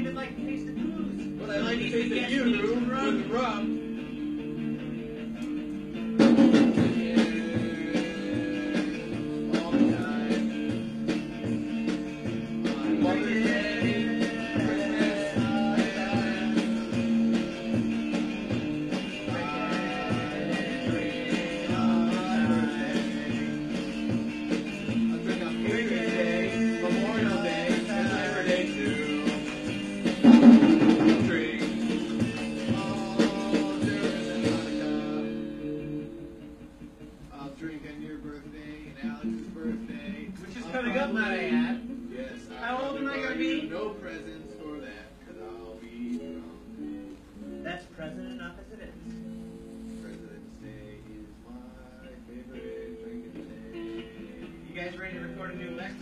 Even like the taste. But I like the These taste guest you, with rum. Drink on your birthday and Alex's birthday. Which is I'll coming up, might I add. Yes. How I'll old am I gonna buy be? No presents for that, because I'll be drunk. That's present enough as it is. President's Day is my favorite drinking day. You guys ready to record a new Lex?